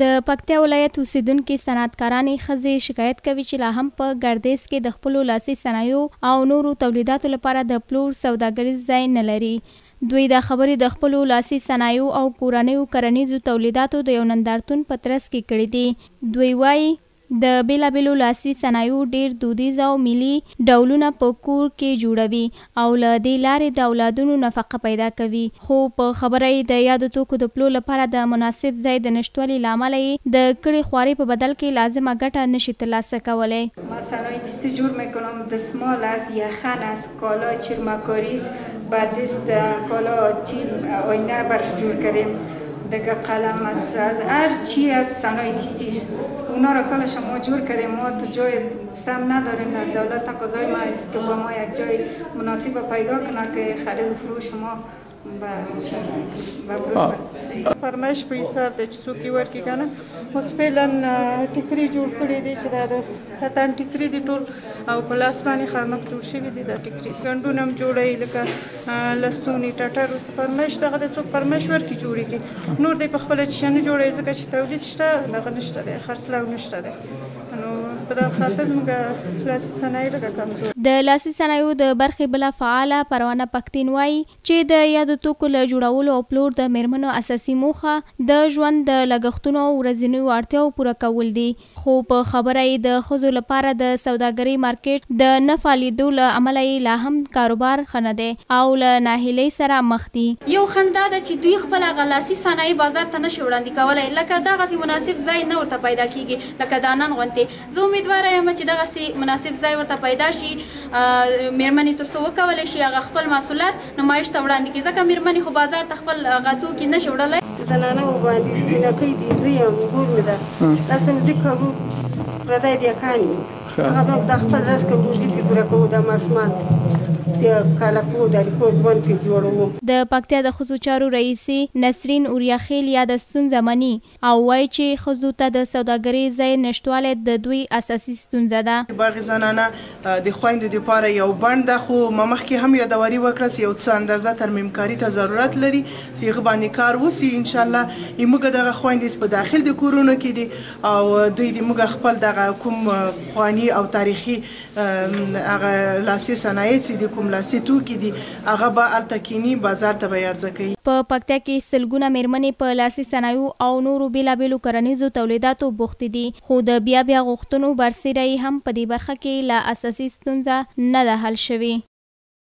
د پکتیا ولایت اوسېدونکې صنعتکارانې ښځې شکایت کوي چې لا هم په ګردېز کې د خپلو لاسي صنایعو او نورو تولیداتو لپاره د پلور سوداګریز ځای نه لري. دوی دا خبرې د خپلو لاسي صنایعو او کورنیو کرنیزو تولیداتو د یو نندارتون په ترڅ کې کړې دي. دوی وايي، د بېلابېلو لاسي صنایعو ډېر دودیز او ملي ډولونه په کور کې جوړوي او له دې لارې د اولادونو نفقه پیدا کوي، خو په خبره یې د یادو توکو د پلور لپاره د مناسب ځای د نشتوالي له امله یې د کړې خوارۍ په بدل کې لازمه ګټه نه شي ترلاسه کولی. ما سرای دستی جور میکنم دسمال از یخن از کالا چیرما کاریز بعد از د کالا چیم آینه برش جور کردیم دگه قلم است از هر چی از سنای دیستیش اونا را کل شما جور کردیم ما تو جای سم نداریم از دولت تقاضای ما است که با ما یک جای مناسب پیدا کنه که خرید و فروش ما فرمایش په حساب د چوکي ورکی کنه اوس فعلا ټیکری جوړ کړی دی چې دا د کتان ټیکری دی ټول او په لاس باندې خامک جوړ شوی دی دا ټیکری ګندونه هم جوړی لکه لستونی ټټر اوس فرمایش دغه د څوک فرمایش ورکی جوړی کی نور دی په خپل چې نه جوړی ځکه چې تولید شته دغه نشته دی خرڅلاو نشته دی د لاسي صنایعو د برخې بله فعاله پروانه پښتین وايي، چې د یادو توکو له جوړولو او پلور د مېرمنو اساسي موخه د ژوند د لګښتونو او ورځینیو اړتیاوو پوره کول دي، خو په خبره یې د ښځو لپاره د سوداګرۍ مارکېټ د نه فعالېدو له امله یې لا هم کاروبار ښه نه دی او له ناهیلۍ سره مخ دي. یو خنډ دا ده، چې دوی خپل هغه لاسي صنایع بازار ته نه شي وړاندې کولای، لکه دغسې مناسب ځای نه ورته پیدا کېږي، لکه دا نن غونتې. زه اميدواره يم چې دغسې مناسب ځای ورته پيدا شي، مېرمنې تر څو وکولای شي هغه خپل محصولات نمايش ته وړاندې کړي، ځکه مېرمنې خو بازار ته خپل هغه توکي نه شي وړلای. زنانه و باندې دي، جينکۍ دي، زه يم، ورور مې ده، دا سمزي کړو، پردی دی کان يو، هغه موږ دا خپل رز کوو، روژي پرې پوره کوو، دا ماشومان پرې کاله کوو، دا د کور ژوند پرې جوړوو. د پکتیا د ښځو چارو رئیسې نسرین اوریاخېل یاده ستونزه مني او وايي چې ښځو ته د سوداګرۍ ځای نشتوالی د دوی اساسي ستونزه ده. باغي زنانه د خویندو لپاره یو بڼ ده، خو ما مخکې هم یادواري وکړه چې یو څه اندازه ترمیم کاري ته ضرورت لري چې هغه باندې کار وشي. ان شاء الله زموږ دغه خویندې چې په داخل د کورونو کې دي او دوی د موږ خپل دغه کوم پخواني او تاریخي هغه لاسي صنایع چې دي، کوم لاسي توکي دي، هغه به هلته کېني، بازار ته به یې عرضه کوي. په پکتیا کې سلګونه مېرمنې په لاسي صنایعو او نورو بېلابېلو کرنیزو تولیداتو بوختې دي، خو د بیا بیا غوښتنو برسېره یې هم په دې برخه کې لا اساسي ستونزه نه ده حل شوې.